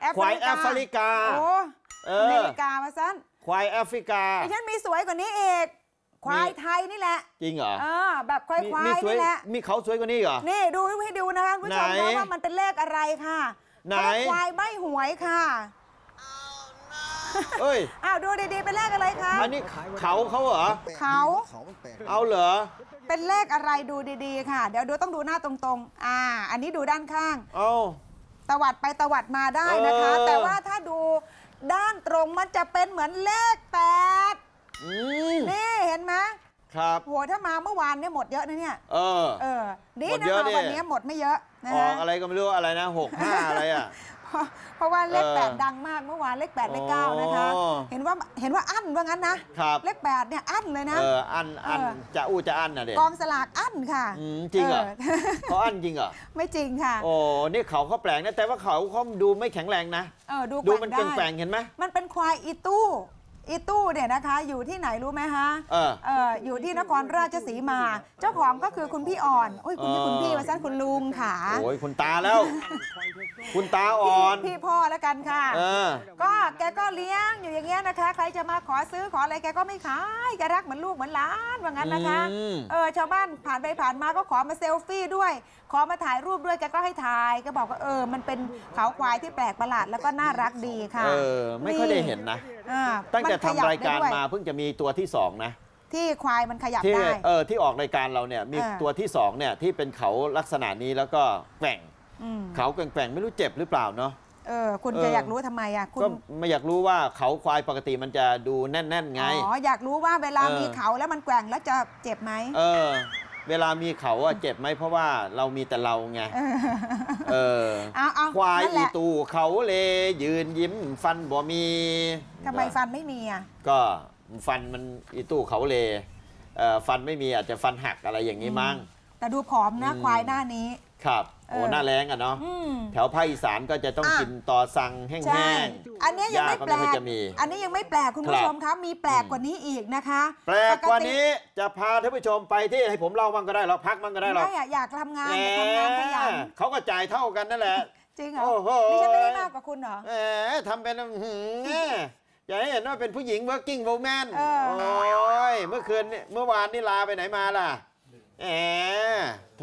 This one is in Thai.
แอฟควายริแอกาฟริกาโอ้เออเมอริกามาสั้นควายแอฟริกาดิฉันมีสวยกว่านี้อีกควายมีไทยนี่แหละ จริงเหรอเออแบบควายมีความียสวยนี่แหละ มีเขาสวยกว่านี้เหรอ นี่ดูให้ดูนะคะคุณผู้ชมไหนนะว่ามันเป็นเลขอะไรค่ะไหนเพราะควายใบหวยค่ะเอ้ย อ้าวดูดีๆ เป็นเลขอะไรคะอันนี้เขาเขาเหรอ เขาเขามันแปลกเอาเหรอ เป็นเลขอะไรดูดีๆ ค่ะ เดี๋ยวดูต้องดูหน้าตรงๆ อ่า อันนี้ดูด้านข้าง เอา ตวัดไปตวัดมาได้นะคะเออแต่ว่าถ้าดูด้านตรงมันจะเป็นเหมือนเลขแปดอืมนี่เห็นไหมครับโหถ้ามาเมื่อวานเนี่ยหมดเยอะนะเนี่ย เออ เออ ดีหมดนะเยอะมาดิวันนี้หมดไม่เยอะนะออฮะกอะไรก็ไม่รู้อะไรนะหกห้าอะไรอะ เพราะเพราะว่าเลขเออแปดดังมากเมื่อวานเลขแปดเลขเก้านะคะอ๋อเห็นว่าเห็นว่าอั้นว่างั้นนะครับเลขแปดเนี่ยอั้นเลยนะเอออันอันเออจะอู้จะอันน่ะเด็กกองสลากอั้นค่ะจริงเหรอเออเขาอันจริงเหรอไม่จริงค่ะโอ้นี่เขาเขาแปลงนะแต่ว่าเขาเขาดูไม่แข็งแรงนะเออดูดูแกว่มันงได้แกว่งๆเห็นไหมมันเป็นควายอีตู้ อีตู้เนี่ยนะคะอยู่ที่ไหนรู้ไหมฮะเออเอออยู่ที่นครราชสีมา เจ้าของก็คือคุณพี่อ่อนโอ้ยคุณพี่เออคุณพี่ว่าสั้นคุณลุงค่ะ โอ้ยคุณตาแล้ว คุณตาอ่อน พี่พ่อแล้วกันค่ะเออก็แกก็เลี้ยงอยู่อย่างเงี้ยนะคะ ใครจะมาขอซื้อขออะไรแกก็ไม่ขายแกรักเหมือนลูกเหมือนหลานว่างั้นนะคะอืมเออชาวบ้านผ่านไปผ่านมาก็ขอมาเซลฟี่ด้วย ขอมาถ่ายรูปด้วยแกก็ให้ถ่ายก็บอกว่าเออ มันเป็นเขาควายที่แปลกประหลาดแล้วก็น่ารักดีค่ะเออไม่ค่อยได้เห็นนะอ่าตั้งแต่มันขยับทำรายการได้ด้วยมาเพิ่งจะมีตัวที่สองนะที่ควายมันขยับที่ได้เออที่ออกรายการเราเนี่ยมีอ่าตัวที่สองเนี่ยที่เป็นเขาลักษณะนี้แล้วก็แกว่งอืมเขาแกว่งๆไม่รู้เจ็บหรือเปล่าเนาะเออคุณเออจะอยากรู้ทำไมอะคุณก็ไม่อยากรู้ว่าเขาควายปกติมันจะดูแน่นๆไงอ๋ออยากรู้ว่าเวลาเออมีเขาแล้วมันแกว่งแล้วจะเจ็บไหมเออ เวลามีเขาอะเจ็บไหมเพราะว่าเรามีแต่เราไงเออเออเอาเอาควายนั่นแหอีละ ตูเขาเลยืนยิ้มฟันบ่มีทำไมฟันไม่มีอะ ก็ฟันมันอีตู้เขาเลเอ่อฟันไม่มีอาจจะฟันหักอะไรอย่างนี้มั้ง แต่ดูผอมนะอืม ควายหน้านี้ ครับ โอ้เออหน้าแรงอะเนาะอืมแถวภาคอีสานก็จะต้องอะกินตอสังแห้ใช่งอันเนี้ยยังไม่ยาก็แปลไม่ค่กอยจะมีอันนี้ยังไม่แปลกคุณครัผู้บชมครับมีแปลกกว่านี้อีกนะคะๆแปลกกว่าปตินี้จะพาท่านผู้ชมไปที่ให้ผมเล่าบ้างก็ได้หรอกพักบ้างก็ได้หรอกไม่อะอยากทำงานแหมอยากทำงานขยันเขาก็จ่ายเท่ากันนั่นแหละจริงเหรอโอ้โหดิฉันไม่ได้มากกว่าคุณเหรอแหมทำเป็นอื้อหืออย่าให้เห็นว่าเป็นผู้หญิง working woman เออโอ้ยเมื่อคืนนี่เมื่อวานนี่ลาไปไหนมาล่ะแหมโท